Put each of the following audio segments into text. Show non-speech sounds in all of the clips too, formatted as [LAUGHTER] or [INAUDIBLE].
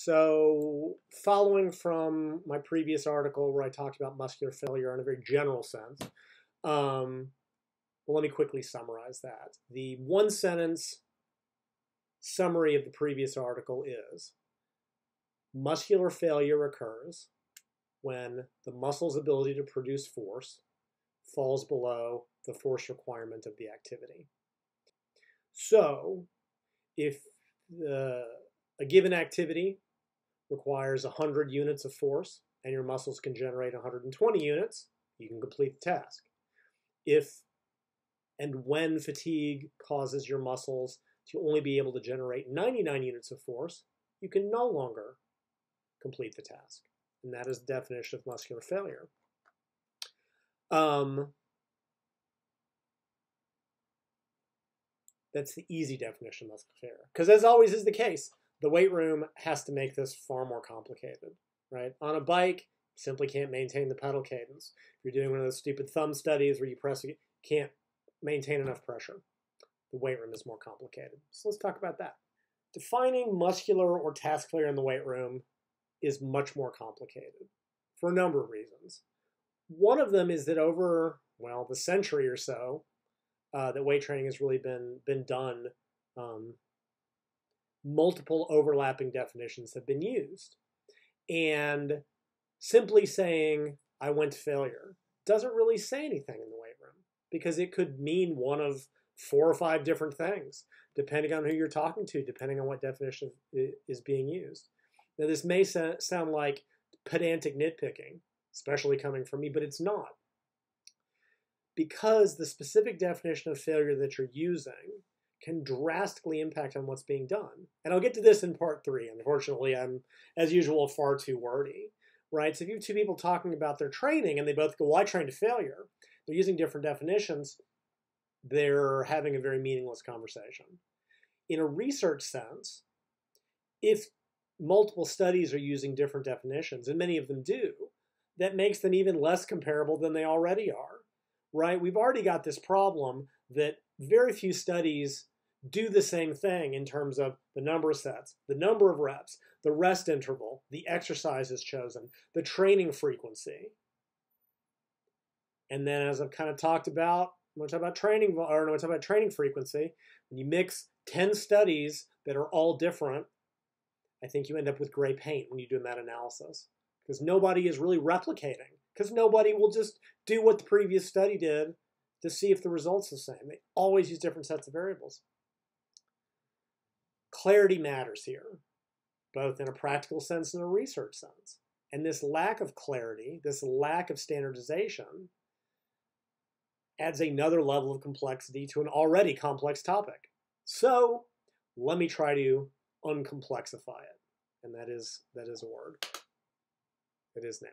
So, following from my previous article where I talked about muscular failure in a very general sense, um, well, let me quickly summarize that. The one sentence summary of the previous article is muscular failure occurs when the muscle's ability to produce force falls below the force requirement of the activity. So, if the, a given activity requires 100 units of force and your muscles can generate 120 units, you can complete the task. If and when fatigue causes your muscles to only be able to generate 99 units of force, you can no longer complete the task. And that is the definition of muscular failure. Um, that's the easy definition of muscular failure. Because as always is the case, the weight room has to make this far more complicated, right? On a bike, simply can't maintain the pedal cadence. If you're doing one of those stupid thumb studies where you press, you can't maintain enough pressure. The weight room is more complicated. So let's talk about that. Defining muscular or task failure in the weight room is much more complicated for a number of reasons. One of them is that over, well, the century or so, uh, that weight training has really been been done. Um, multiple overlapping definitions have been used, and simply saying "I went to failure" doesn't really say anything in the weight room because it could mean one of four or five different things depending on who you're talking to, depending on what definition is being used. Now, this may sound like pedantic nitpicking, especially coming from me, but it's not because the specific definition of failure that you're using can drastically impact on what's being done. And I'll get to this in part three. Unfortunately, I'm, as usual, far too wordy, right? So if you have two people talking about their training and they both go, well, I trained to failure, they're using different definitions, they're having a very meaningless conversation. In a research sense, if multiple studies are using different definitions, and many of them do, that makes them even less comparable than they already are right? We've already got this problem that very few studies do the same thing in terms of the number of sets, the number of reps, the rest interval, the exercises chosen, the training frequency. And then, as I've kind of talked about, when I talk about training, or when I talk about training frequency, when you mix 10 studies that are all different, I think you end up with gray paint when you do a meta-analysis. because nobody is really replicating because nobody will just do what the previous study did to see if the result's are the same. They always use different sets of variables. Clarity matters here, both in a practical sense and a research sense. And this lack of clarity, this lack of standardization, adds another level of complexity to an already complex topic. So let me try to uncomplexify it. And that is that is a word. It is now.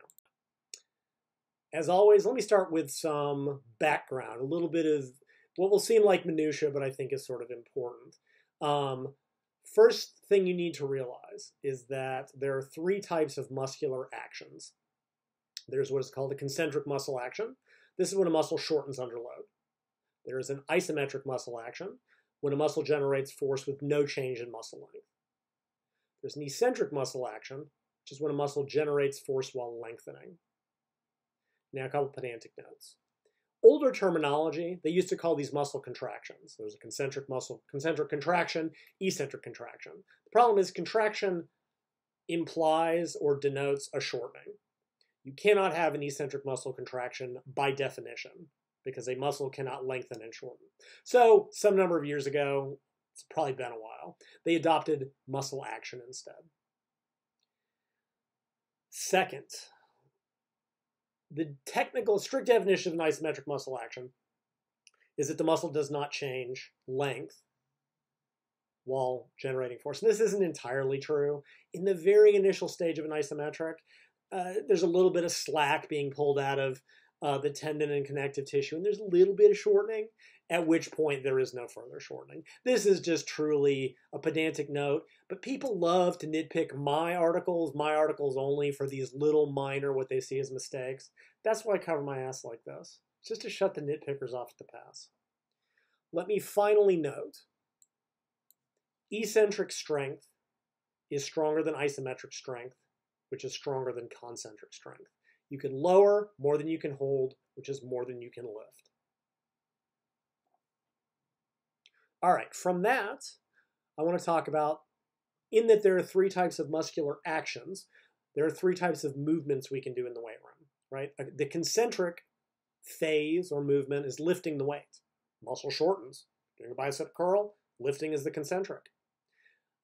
As always, let me start with some background, a little bit of what will seem like minutia, but I think is sort of important. Um, first thing you need to realize is that there are three types of muscular actions. There's what is called a concentric muscle action. This is when a muscle shortens under load. There is an isometric muscle action, when a muscle generates force with no change in muscle length. There's an eccentric muscle action, which is when a muscle generates force while lengthening. Now, a couple pedantic notes. Older terminology, they used to call these muscle contractions. There's a concentric muscle, concentric contraction, eccentric contraction. The problem is contraction implies or denotes a shortening. You cannot have an eccentric muscle contraction by definition because a muscle cannot lengthen and shorten. So, some number of years ago, it's probably been a while, they adopted muscle action instead. Second, the technical, strict definition of an isometric muscle action is that the muscle does not change length while generating force. And this isn't entirely true. In the very initial stage of an isometric, uh, there's a little bit of slack being pulled out of uh, the tendon and connective tissue, and there's a little bit of shortening, at which point there is no further shortening. This is just truly a pedantic note, but people love to nitpick my articles, my articles only for these little minor, what they see as mistakes. That's why I cover my ass like this, just to shut the nitpickers off at the pass. Let me finally note eccentric strength is stronger than isometric strength, which is stronger than concentric strength. You can lower more than you can hold, which is more than you can lift. All right, from that, I want to talk about in that there are three types of muscular actions. There are three types of movements we can do in the weight room, right? Uh, the concentric phase or movement is lifting the weight. Muscle shortens. Doing a bicep curl, lifting is the concentric.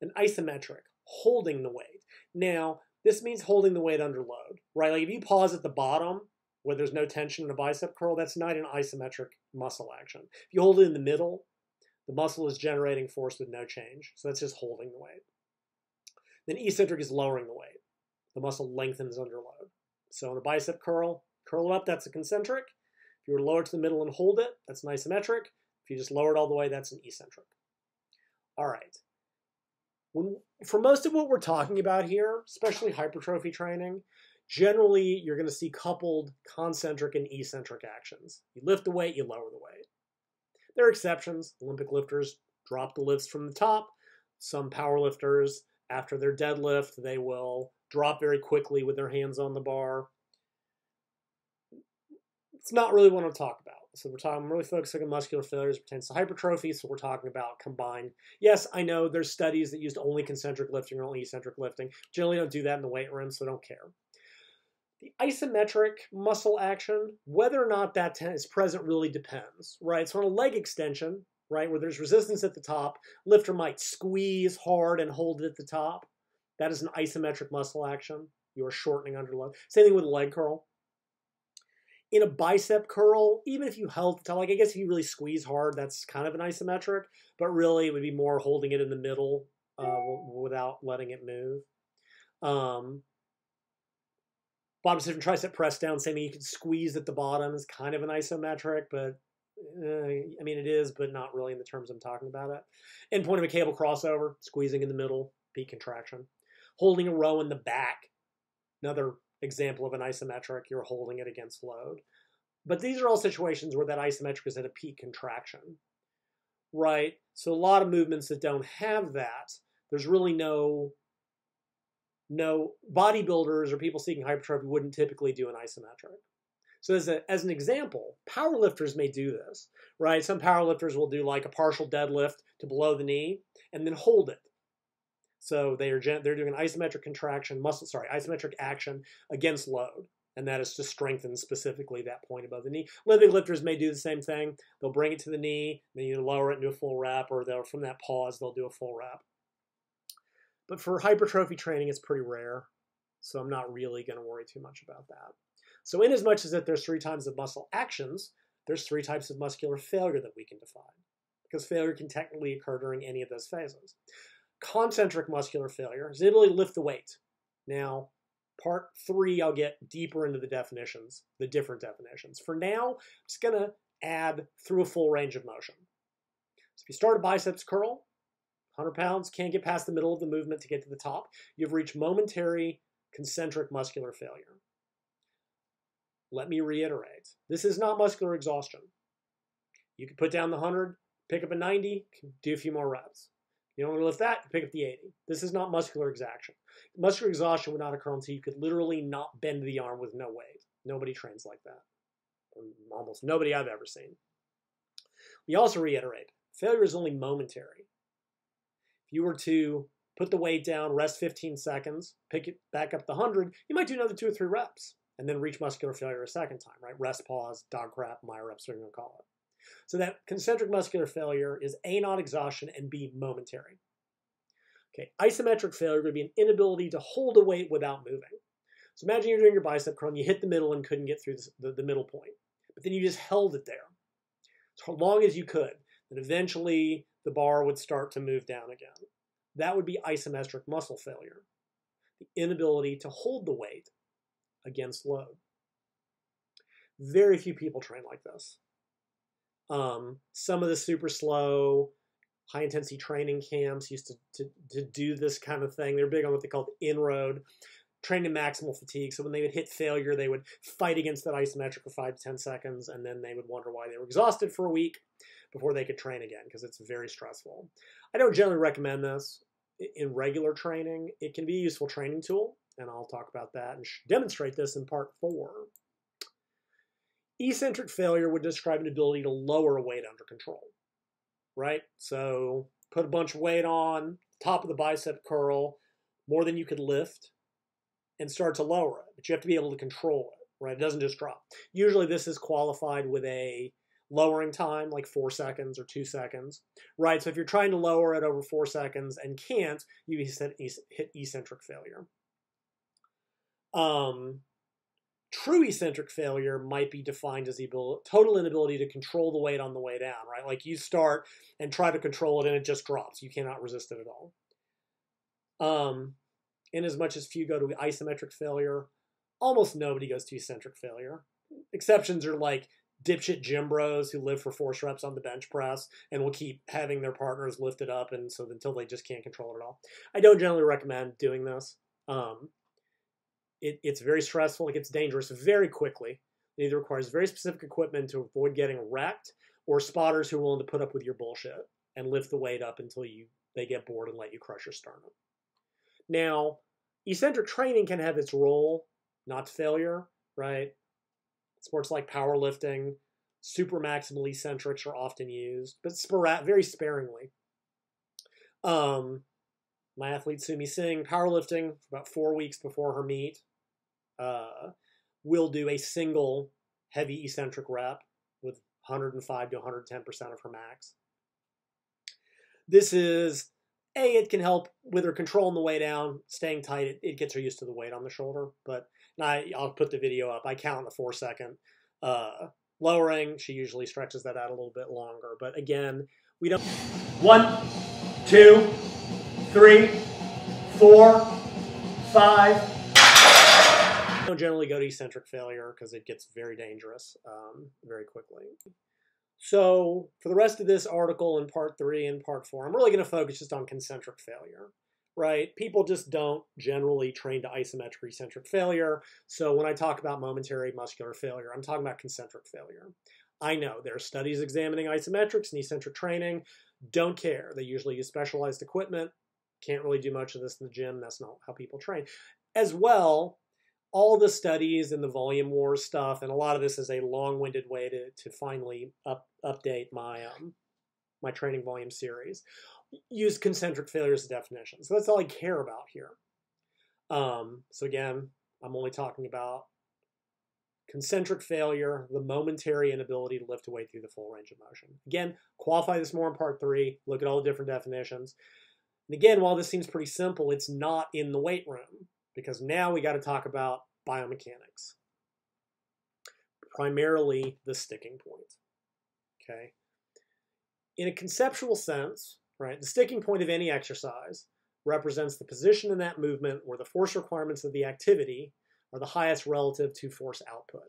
An isometric, holding the weight. Now, this means holding the weight under load, right? Like if you pause at the bottom where there's no tension in a bicep curl, that's not an isometric muscle action. If you hold it in the middle, the muscle is generating force with no change. So that's just holding the weight. Then eccentric is lowering the weight. The muscle lengthens under load. So in a bicep curl, curl it up, that's a concentric. If you were to lower it to the middle and hold it, that's an isometric. If you just lower it all the way, that's an eccentric. All right. When, for most of what we're talking about here, especially hypertrophy training, generally you're going to see coupled concentric and eccentric actions. You lift the weight, you lower the weight. There are exceptions. Olympic lifters drop the lifts from the top. Some power lifters, after their deadlift, they will drop very quickly with their hands on the bar. It's not really what I'm talking about. So we're talking, I'm really focusing on muscular failures pertains to hypertrophy. So we're talking about combined. Yes, I know there's studies that used only concentric lifting or only eccentric lifting. Generally, don't do that in the weight room, so don't care. The isometric muscle action, whether or not that is present really depends, right? So on a leg extension, right, where there's resistance at the top, lifter might squeeze hard and hold it at the top. That is an isometric muscle action. You are shortening under load. Same thing with a leg curl. In a bicep curl, even if you held the top, like I guess if you really squeeze hard, that's kind of an isometric, but really it would be more holding it in the middle uh, without letting it move. Um, bottom position tricep press down, same thing. You can squeeze at the bottom is kind of an isometric, but uh, I mean it is, but not really in the terms I'm talking about it. End point of a cable crossover, squeezing in the middle, peak contraction. Holding a row in the back, another example of an isometric. You're holding it against load. But these are all situations where that isometric is at a peak contraction, right? So a lot of movements that don't have that, there's really no no bodybuilders or people seeking hypertrophy wouldn't typically do an isometric. So as, a, as an example, powerlifters may do this, right? Some powerlifters will do like a partial deadlift to below the knee and then hold it. So they are they're doing an isometric contraction, muscle sorry, isometric action against load, and that is to strengthen specifically that point above the knee. Olympic lifters may do the same thing. They'll bring it to the knee, then you lower it into a full wrap, or they'll from that pause they'll do a full wrap. But for hypertrophy training, it's pretty rare. So I'm not really going to worry too much about that. So in as much as that there's three types of muscle actions, there's three types of muscular failure that we can define. Because failure can technically occur during any of those phases. Concentric muscular failure is ability to lift the weight. Now, part three, I'll get deeper into the definitions, the different definitions. For now, I'm just going to add through a full range of motion. So if you start a biceps curl, 100 pounds, can't get past the middle of the movement to get to the top. You've reached momentary concentric muscular failure. Let me reiterate this is not muscular exhaustion. You can put down the 100, pick up a 90, do a few more reps. You don't want to lift that, pick up the 80. This is not muscular exhaustion. Muscular exhaustion would not occur until you could literally not bend the arm with no weight. Nobody trains like that. Almost nobody I've ever seen. We also reiterate failure is only momentary you were to put the weight down, rest 15 seconds, pick it back up the 100, you might do another two or three reps and then reach muscular failure a second time, right? Rest, pause, DoggCrapp, myoreps, whatever you want to call it. So that concentric muscular failure is A, not exhaustion, and B, momentary. Okay, isometric failure would be an inability to hold a weight without moving. So imagine you're doing your bicep curl and you hit the middle and couldn't get through the, the middle point, but then you just held it there as long as you could. And eventually the bar would start to move down again. That would be isometric muscle failure, the inability to hold the weight against load. Very few people train like this. Um, some of the super slow, high intensity training camps used to, to, to do this kind of thing. They're big on what they call inroad, training to maximal fatigue. So when they would hit failure, they would fight against that isometric for five to 10 seconds, and then they would wonder why they were exhausted for a week before they could train again because it's very stressful. I don't generally recommend this. in regular training, it can be a useful training tool, and I'll talk about that and demonstrate this in part four. Eccentric failure would describe an ability to lower weight under control, right? So put a bunch of weight on, top of the bicep curl, more than you could lift, and start to lower it. But you have to be able to control it, right? It doesn't just drop. Usually this is qualified with a lowering time, like four seconds or two seconds, right? So if you're trying to lower it over four seconds and can't, you hit eccentric failure. Um, true eccentric failure might be defined as the total inability to control the weight on the way down, right? Like you start and try to control it and it just drops. You cannot resist it at all. Um, in as much as few go to isometric failure, almost nobody goes to eccentric failure. Exceptions are like dipshit gym bros who live for force reps on the bench press and will keep having their partners lifted up and so until they just can't control it at all. I don't generally recommend doing this. Um, it, it's very stressful. It gets dangerous very quickly. It either requires very specific equipment to avoid getting wrecked or spotters who are willing to put up with your bullshit and lift the weight up until you they get bored and let you crush your sternum. Now, eccentric training can have its role, not failure, right? Sports like powerlifting, super maximal eccentrics are often used, but sporad- very sparingly. Um, my athlete Sumi Singh, powerlifting about four weeks before her meet, uh, will do a single heavy eccentric rep with 105 to 110% of her max. This is a, it can help with her control controlling the way down, staying tight. It, it gets her used to the weight on the shoulder. But I, I'll put the video up. I count the four second. Uh, lowering, she usually stretches that out a little bit longer. But again, we don't. One, two, three, four, five. Don't generally go to eccentric failure because it gets very dangerous um, very quickly. So for the rest of this article in part three and part four, I'm really going to focus just on concentric failure, right? People just don't generally train to isometric eccentric failure. So when I talk about momentary muscular failure, I'm talking about concentric failure. I know there are studies examining isometrics and eccentric training. Don't care. They usually use specialized equipment. Can't really do much of this in the gym. That's not how people train. As well, all the studies and the volume war stuff, and a lot of this is a long-winded way to, to finally up, update my um, my training volume series. Use concentric failure as a definition. So that's all I care about here. Um, so again, I'm only talking about concentric failure, the momentary inability to lift a weight through the full range of motion. Again, qualify this more in part three. Look at all the different definitions. And again, while this seems pretty simple, it's not in the weight room because now we got to talk about biomechanics, primarily the sticking point. Okay. In a conceptual sense, right, the sticking point of any exercise represents the position in that movement where the force requirements of the activity are the highest relative to force output.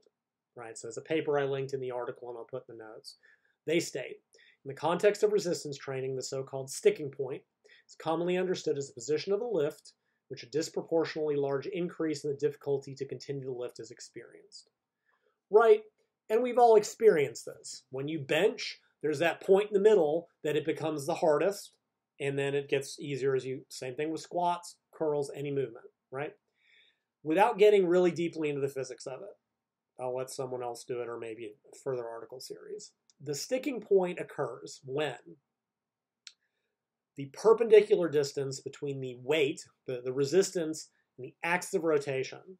Right. So, as a paper I linked in the article and I'll put in the notes, they state in the context of resistance training, the so called sticking point is commonly understood as the position of the lift which a disproportionately large increase in the difficulty to continue the lift is experienced. Right? And we've all experienced this. When you bench, there's that point in the middle that it becomes the hardest, and then it gets easier as you, same thing with squats, curls, any movement, right? Without getting really deeply into the physics of it, I'll let someone else do it or maybe a further article series. The sticking point occurs when the perpendicular distance between the weight, the, the resistance, and the axis of rotation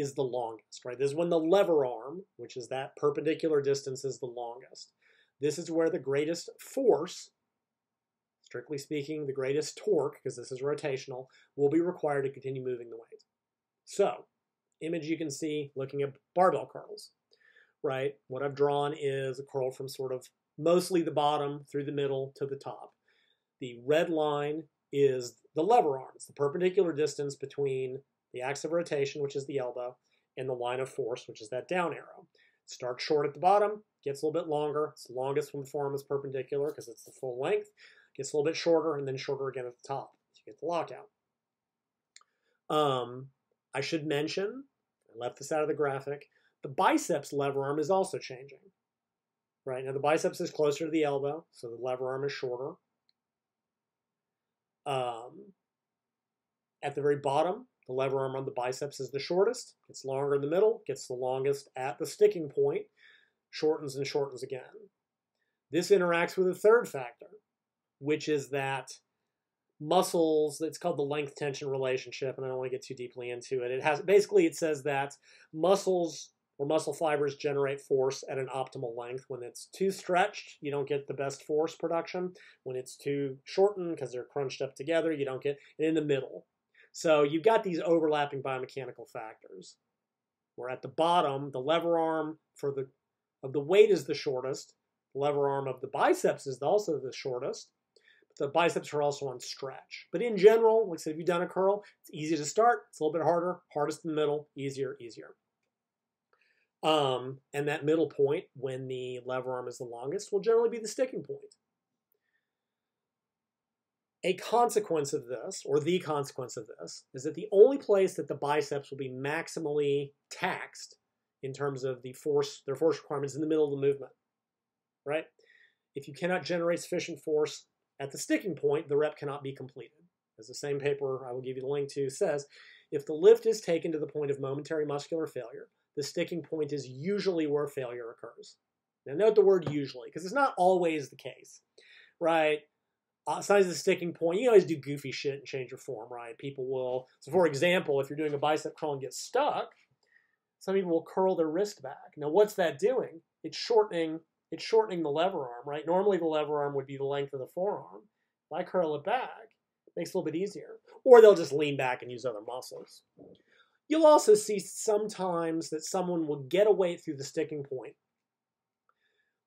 is the longest, right? This is when the lever arm, which is that perpendicular distance, is the longest. This is where the greatest force, strictly speaking, the greatest torque, because this is rotational, will be required to continue moving the weight. So, image you can see looking at barbell curls, right? What I've drawn is a curl from sort of mostly the bottom through the middle to the top. The red line is the lever arm. It's the perpendicular distance between the axis of rotation, which is the elbow, and the line of force, which is that down arrow. Starts short at the bottom, gets a little bit longer. It's longest when the forearm is perpendicular because it's the full length. Gets a little bit shorter and then shorter again at the top. So you get the lockout. Um, I should mention, I left this out of the graphic, the biceps lever arm is also changing. Right now, the biceps is closer to the elbow, so the lever arm is shorter. Um, at the very bottom, the lever arm on the biceps is the shortest, gets longer in the middle, gets the longest at the sticking point, shortens and shortens again. This interacts with a third factor, which is that muscles, it's called the length tension relationship, and I don't want to get too deeply into it. It has basically it says that muscles or muscle fibers generate force at an optimal length. When it's too stretched, you don't get the best force production. When it's too shortened because they're crunched up together, you don't get in the middle. So you've got these overlapping biomechanical factors. Where at the bottom, the lever arm for the of the weight is the shortest. The lever arm of the biceps is also the shortest. But the biceps are also on stretch. But in general, like I said, if you've done a curl, it's easy to start. It's a little bit harder. Hardest in the middle, easier, easier. Um, and that middle point, when the lever arm is the longest, will generally be the sticking point. A consequence of this, or the consequence of this, is that the only place that the biceps will be maximally taxed in terms of the force, their force requirements in the middle of the movement, right? If you cannot generate sufficient force at the sticking point, the rep cannot be completed. As the same paper I will give you the link to says, if the lift is taken to the point of momentary muscular failure, the sticking point is usually where failure occurs. Now note the word usually, because it's not always the case, right? Uh, size of the sticking point. You always do goofy shit and change your form, right? People will. So, for example, if you're doing a bicep curl and get stuck, some people will curl their wrist back. Now, what's that doing? It's shortening. It's shortening the lever arm, right? Normally, the lever arm would be the length of the forearm. If I curl it back, it makes it a little bit easier. Or they'll just lean back and use other muscles. You'll also see sometimes that someone will get a weight through the sticking point,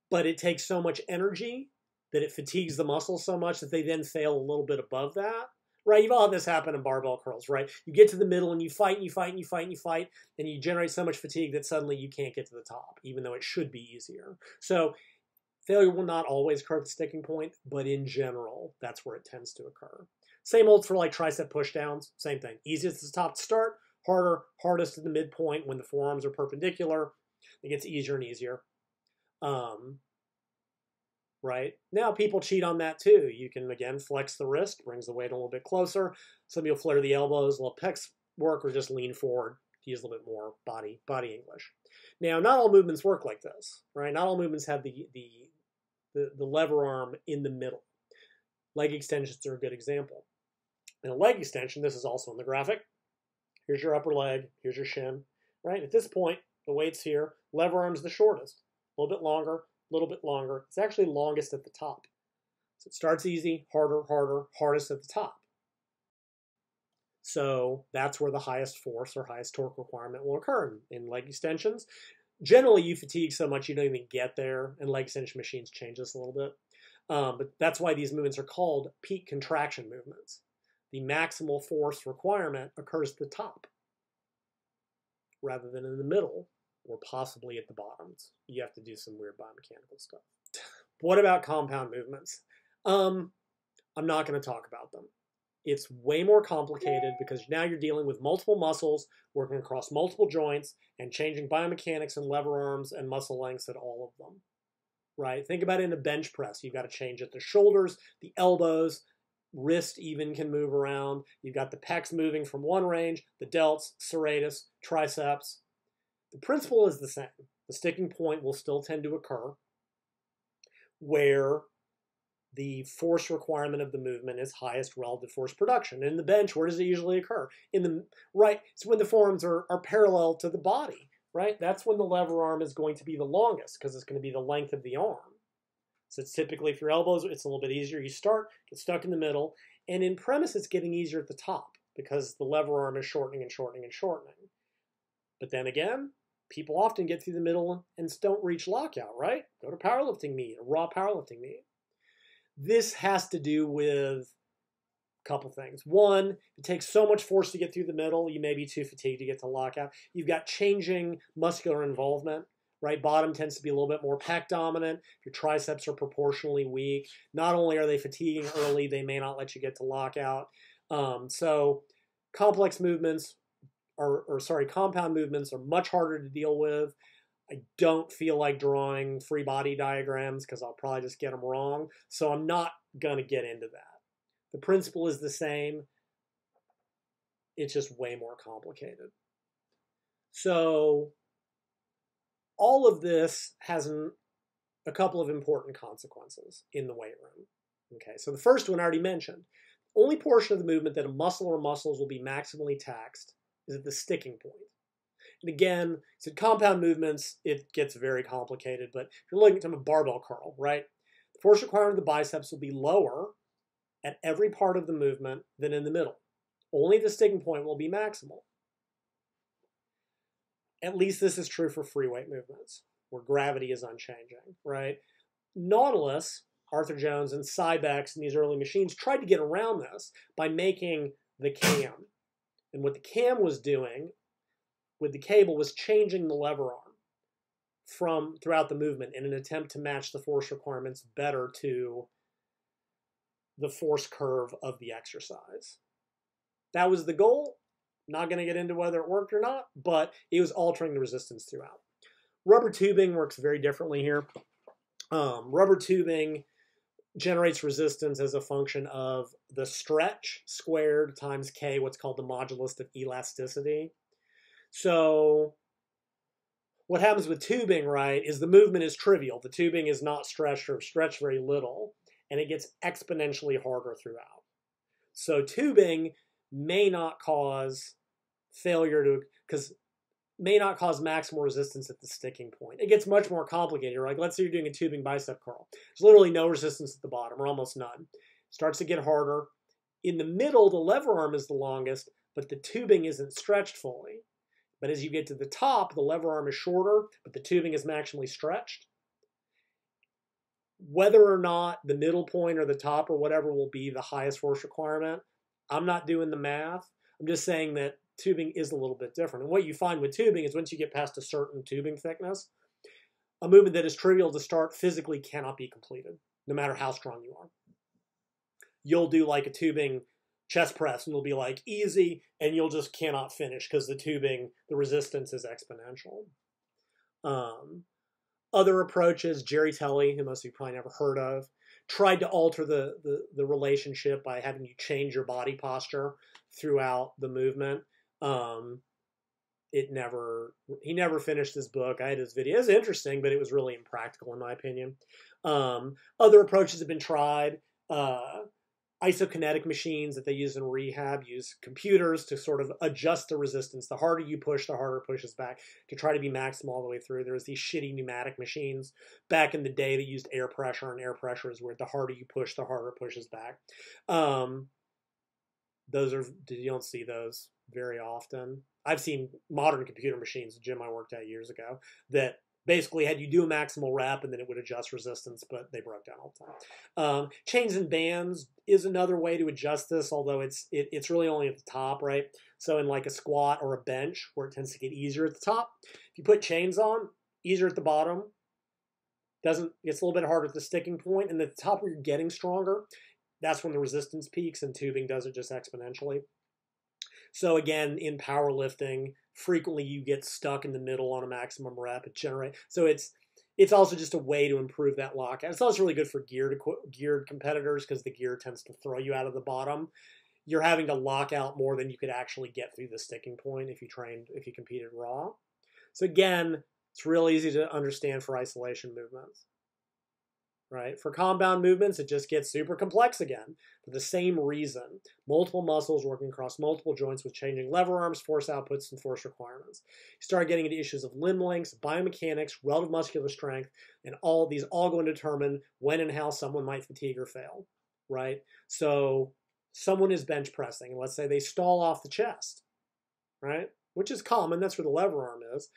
but it takes so much energy that it fatigues the muscle so much that they then fail a little bit above that. Right, you've all had this happen in barbell curls, right? You get to the middle and you fight and you fight and you fight and you fight, and you generate so much fatigue that suddenly you can't get to the top, even though it should be easier. So failure will not always occur at the sticking point, but in general, that's where it tends to occur. Same old for like tricep pushdowns, same thing. Easiest at the top to start, harder, hardest at the midpoint when the forearms are perpendicular. It gets easier and easier. Um, right? Now people cheat on that too. You can again flex the wrist, brings the weight a little bit closer. Some people flare the elbows, a little pecs work, or just lean forward to use a little bit more body body English. Now, not all movements work like this, right? Not all movements have the the the, the lever arm in the middle. Leg extensions are a good example. In a leg extension, this is also in the graphic. Here's your upper leg, here's your shin, right? At this point, the weight's here. Lever arm's the shortest, a little bit longer, a little bit longer. It's actually longest at the top. So it starts easy, harder, harder, hardest at the top. So that's where the highest force or highest torque requirement will occur in, leg extensions. Generally, you fatigue so much you don't even get there, and leg extension machines change this a little bit. Um, but that's why these movements are called peak contraction movements. The maximal force requirement occurs at the top rather than in the middle or possibly at the bottoms. You have to do some weird biomechanical stuff. [LAUGHS] what about compound movements? Um, I'm not going to talk about them. It's way more complicated because now you're dealing with multiple muscles working across multiple joints and changing biomechanics and lever arms and muscle lengths at all of them. Right? Think about it in a bench press. You've got to change at the shoulders, the elbows, wrist even can move around. You've got the pecs moving from one range, the delts, serratus, triceps, the principle is the same. The sticking point will still tend to occur where the force requirement of the movement is highest relative force production. In the bench, where does it usually occur? In the right, it's when the forearms are, are parallel to the body, right? That's when the lever arm is going to be the longest because it's going to be the length of the arm. So it's typically if your elbows, it's a little bit easier. You start, get stuck in the middle, and in premise, it's getting easier at the top because the lever arm is shortening and shortening and shortening. But then again, people often get through the middle and don't reach lockout, right? Go to powerlifting meet, a raw powerlifting meet. This has to do with a couple things. One, it takes so much force to get through the middle, you may be too fatigued to get to lockout. You've got changing muscular involvement. Right bottom tends to be a little bit more pec dominant. Your triceps are proportionally weak. Not only are they fatiguing early, they may not let you get to lockout. Um, so complex movements, or, or sorry, compound movements are much harder to deal with. I don't feel like drawing free body diagrams because I'll probably just get them wrong. So I'm not going to get into that. The principle is the same. It's just way more complicated. So, all of this has an, a couple of important consequences in the weight room. Okay, so the first one I already mentioned. Only portion of the movement that a muscle or muscles will be maximally taxed is at the sticking point. And again, so compound movements, it gets very complicated, but if you're looking at a barbell curl, right? The force required of the biceps will be lower at every part of the movement than in the middle. Only the sticking point will be maximal. At least this is true for free weight movements, where gravity is unchanging, right? Nautilus, Arthur Jones, and Cybex and these early machines tried to get around this by making the cam. And what the cam was doing with the cable was changing the lever arm from throughout the movement in an attempt to match the force requirements better to the force curve of the exercise. That was the goal. Not going to get into whether it worked or not, but it was altering the resistance throughout. Rubber tubing works very differently here. Um, rubber tubing generates resistance as a function of the stretch squared times k, what's called the modulus of elasticity. So what happens with tubing, right, is the movement is trivial. The tubing is not stretched or stretched very little, and it gets exponentially harder throughout. So tubing may not cause failure to, because may not cause maximal resistance at the sticking point. It gets much more complicated. Like let's say you're doing a tubing bicep curl. There's literally no resistance at the bottom, or almost none. starts to get harder. In the middle, the lever arm is the longest, but the tubing isn't stretched fully. But as you get to the top, the lever arm is shorter, but the tubing is maximally stretched. Whether or not the middle point or the top or whatever will be the highest force requirement, I'm not doing the math. I'm just saying that tubing is a little bit different. And what you find with tubing is once you get past a certain tubing thickness, a movement that is trivial to start physically cannot be completed, no matter how strong you are. You'll do like a tubing chest press and it'll be like easy and you'll just cannot finish because the tubing the resistance is exponential um, other approaches jerry telly who most of you probably never heard of tried to alter the, the, the relationship by having you change your body posture throughout the movement um, it never he never finished his book i had his video It's interesting but it was really impractical in my opinion um, other approaches have been tried uh, isokinetic machines that they use in rehab use computers to sort of adjust the resistance. The harder you push, the harder it pushes back to try to be maximal all the way through. There's these shitty pneumatic machines back in the day that used air pressure, and air pressure is where the harder you push, the harder it pushes back. Um, those are you don't see those very often. I've seen modern computer machines, the gym I worked at years ago, that basically had you do a maximal rep and then it would adjust resistance, but they broke down all the time. Um, chains and bands is another way to adjust this, although it's it, it's really only at the top, right? So in like a squat or a bench where it tends to get easier at the top, if you put chains on, easier at the bottom. Doesn't it's a little bit harder at the sticking point, and at the top where you're getting stronger, that's when the resistance peaks, and tubing does it just exponentially. So again, in powerlifting, frequently you get stuck in the middle on a maximum rep. It generate so it's it's also just a way to improve that lockout. It's also really good for geared geared competitors because the gear tends to throw you out of the bottom. You're having to lock out more than you could actually get through the sticking point if you trained if you competed raw. So again, it's real easy to understand for isolation movements right? For compound movements, it just gets super complex again for the same reason. Multiple muscles working across multiple joints with changing lever arms, force outputs, and force requirements. You start getting into issues of limb lengths, biomechanics, relative muscular strength, and all these all going to determine when and how someone might fatigue or fail, right? So someone is bench pressing, and let's say they stall off the chest, right? Which is common, that's where the lever arm is.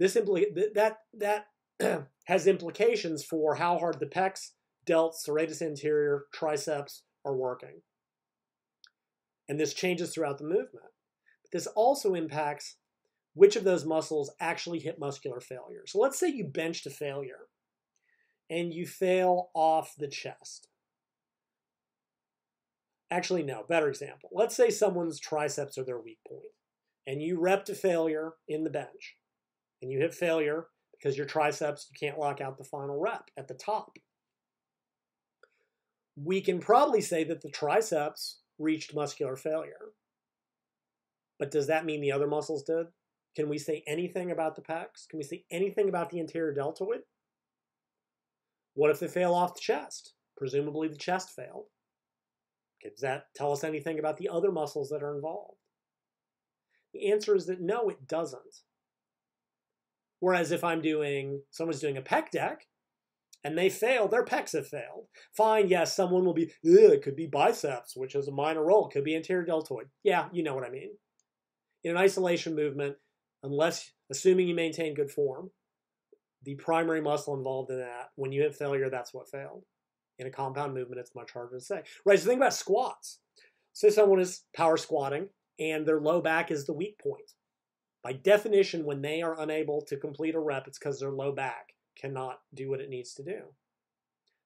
This impli- that that [CLEARS THROAT] has implications for how hard the pecs, delts, serratus anterior, triceps are working. And this changes throughout the movement. But this also impacts which of those muscles actually hit muscular failure. So let's say you bench to failure and you fail off the chest. Actually, no, better example. Let's say someone's triceps are their weak point and you rep to failure in the bench and you hit failure because your triceps, you can't lock out the final rep at the top. we can probably say that the triceps reached muscular failure. But does that mean the other muscles did? Can we say anything about the pecs? Can we say anything about the anterior deltoid? What if they fail off the chest? Presumably the chest failed. Does that tell us anything about the other muscles that are involved? The answer is that no, it doesn't. Whereas if I'm doing, someone's doing a pec deck and they fail, their pecs have failed. Fine, yes, someone will be, it could be biceps, which is a minor role, could be anterior deltoid. Yeah, you know what I mean. In an isolation movement, unless, assuming you maintain good form, the primary muscle involved in that, when you hit failure, that's what failed. In a compound movement, it's much harder to say. Right, so think about squats. Say someone is power squatting and their low back is the weak point. By definition, when they are unable to complete a rep, it's because their low back cannot do what it needs to do.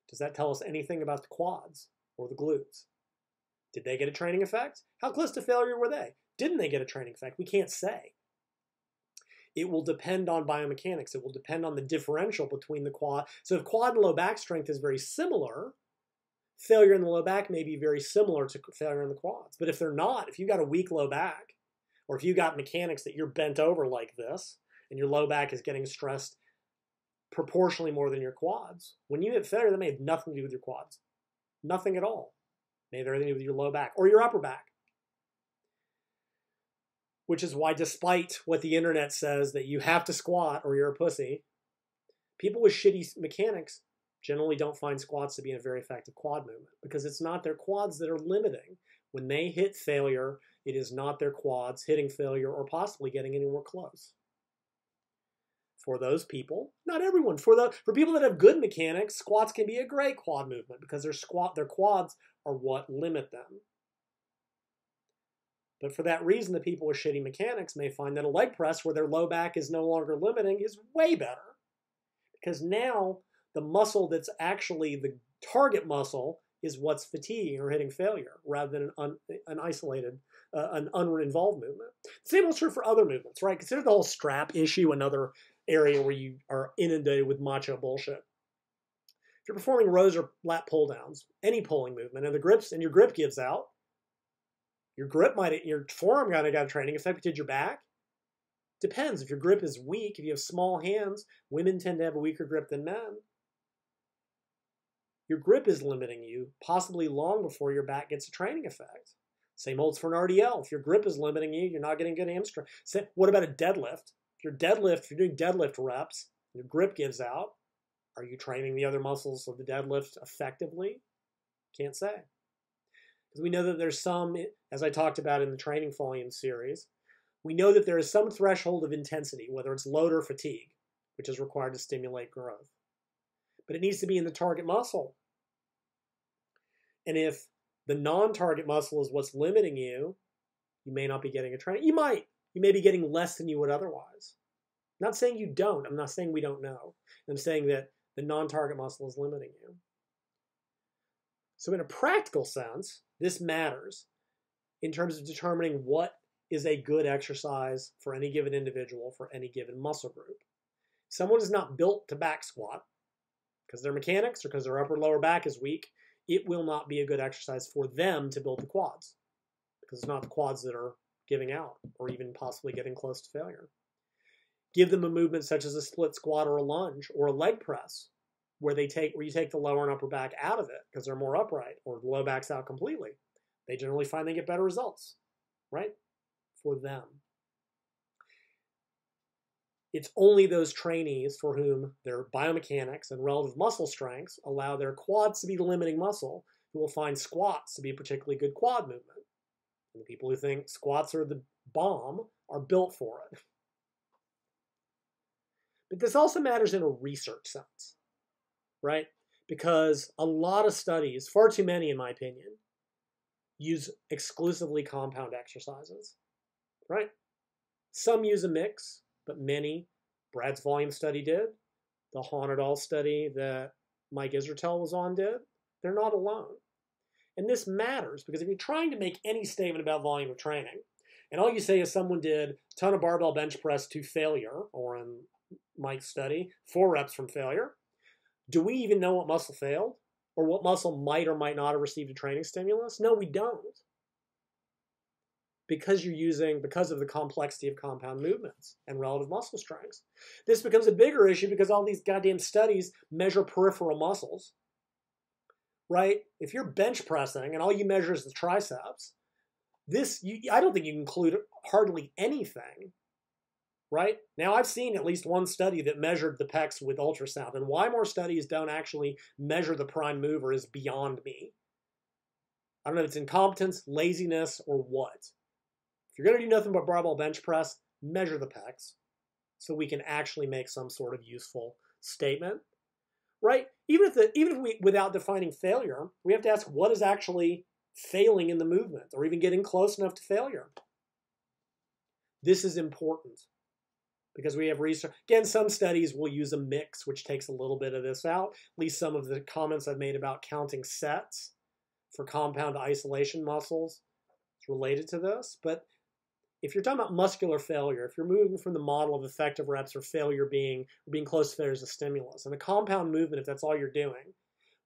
Does that tell us anything about the quads or the glutes? Did they get a training effect? How close to failure were they? Didn't they get a training effect? We can't say. It will depend on biomechanics. It will depend on the differential between the quad. So if quad and low back strength is very similar, failure in the low back may be very similar to failure in the quads. But if they're not, if you've got a weak low back, or if you've got mechanics that you're bent over like this, and your low back is getting stressed proportionally more than your quads, when you hit failure, that may have nothing to do with your quads. Nothing at all. It may have everything to do with your low back or your upper back. Which is why, despite what the internet says that you have to squat or you're a pussy, people with shitty mechanics generally don't find squats to be a very effective quad movement because it's not their quads that are limiting. When they hit failure, it is not their quads hitting failure or possibly getting anywhere close. For those people, not everyone, for the for people that have good mechanics, squats can be a great quad movement because their squat their quads are what limit them. But for that reason, the people with shitty mechanics may find that a leg press where their low back is no longer limiting is way better. Because now the muscle that's actually the target muscle is what's fatiguing or hitting failure rather than an, un, an isolated, uh, an uninvolved movement. Same is true for other movements, right? Consider the whole strap issue another area where you are inundated with macho bullshit. If you're performing rows or lat pull downs, any pulling movement, and the grips and your grip gives out, your grip might your forearm of got a training effect. Did your back? Depends. If your grip is weak, if you have small hands, women tend to have a weaker grip than men your grip is limiting you, possibly long before your back gets a training effect. Same holds for an RDL. If your grip is limiting you, you're not getting good hamstring. What about a deadlift? If you're deadlift, if you're doing deadlift reps, your grip gives out. Are you training the other muscles of the deadlift effectively? Can't say. Because we know that there's some, as I talked about in the training volume series, we know that there is some threshold of intensity, whether it's load or fatigue, which is required to stimulate growth. But it needs to be in the target muscle. And if the non-target muscle is what's limiting you, you may not be getting a training. You might. You may be getting less than you would otherwise. I'm not saying you don't. I'm not saying we don't know. I'm saying that the non-target muscle is limiting you. So in a practical sense, this matters in terms of determining what is a good exercise for any given individual for any given muscle group. Someone is not built to back squat because their mechanics or because their upper lower back is weak it will not be a good exercise for them to build the quads because it's not the quads that are giving out or even possibly getting close to failure. Give them a movement such as a split squat or a lunge or a leg press where they take where you take the lower and upper back out of it because they're more upright or the low back's out completely. They generally find they get better results, right? For them. It's only those trainees for whom their biomechanics and relative muscle strengths allow their quads to be the limiting muscle who will find squats to be a particularly good quad movement. And the people who think squats are the bomb are built for it. But this also matters in a research sense, right? Because a lot of studies, far too many in my opinion, use exclusively compound exercises, right? Some use a mix, but many, Brad's volume study did, the Haun et al study that Mike Israetel was on did, they're not alone. And this matters because if you're trying to make any statement about volume of training, and all you say is someone did a ton of barbell bench press to failure, or in Mike's study, four reps from failure, do we even know what muscle failed? or what muscle might or might not have received a training stimulus? No, we don't. Because you're using, because of the complexity of compound movements and relative muscle strengths. This becomes a bigger issue because all these goddamn studies measure peripheral muscles, right? If you're bench pressing and all you measure is the triceps, this, you, I don't think you can include hardly anything right? Now, I've seen at least one study that measured the pecs with ultrasound, and why more studies don't actually measure the prime mover is beyond me. I don't know if it's incompetence, laziness, or what. You're going to do nothing but barbell bench press, measure the pecs so we can actually make some sort of useful statement, right? Even if the, even if we without defining failure, we have to ask what is actually failing in the movement, or even getting close enough to failure. This is important because we have research. Again, some studies will use a mix, which takes a little bit of this out. At least some of the comments I've made about counting sets for compound isolation muscles is related to this. But if you're talking about muscular failure, if you're moving from the model of effective reps or failure being being close to failure as a stimulus, and a compound movement, if that's all you're doing,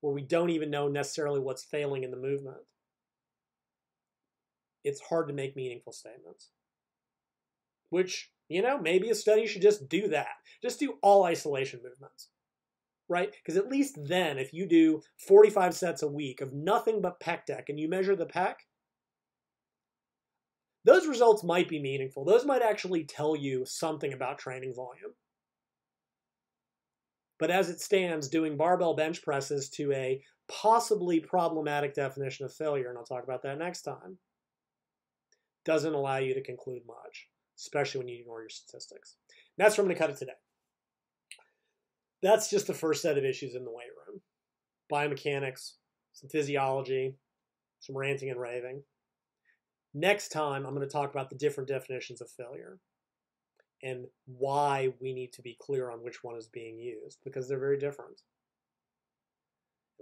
where we don't even know necessarily what's failing in the movement, it's hard to make meaningful statements. Which you know, maybe a study should just do that. Just do all isolation movements, right? Because at least then, if you do 45 sets a week of nothing but pec deck and you measure the pec, those results might be meaningful. Those might actually tell you something about training volume. But as it stands, doing barbell bench presses to a possibly problematic definition of failure, and I'll talk about that next time, doesn't allow you to conclude much especially when you ignore your statistics. And that's where I'm going to cut it today. That's just the first set of issues in the weight room biomechanics, some physiology, some ranting and raving. Next time, I'm going to talk about the different definitions of failure and why we need to be clear on which one is being used because they're very different.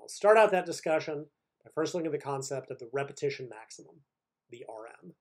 I'll start out that discussion by first looking at the concept of the repetition maximum, the RM.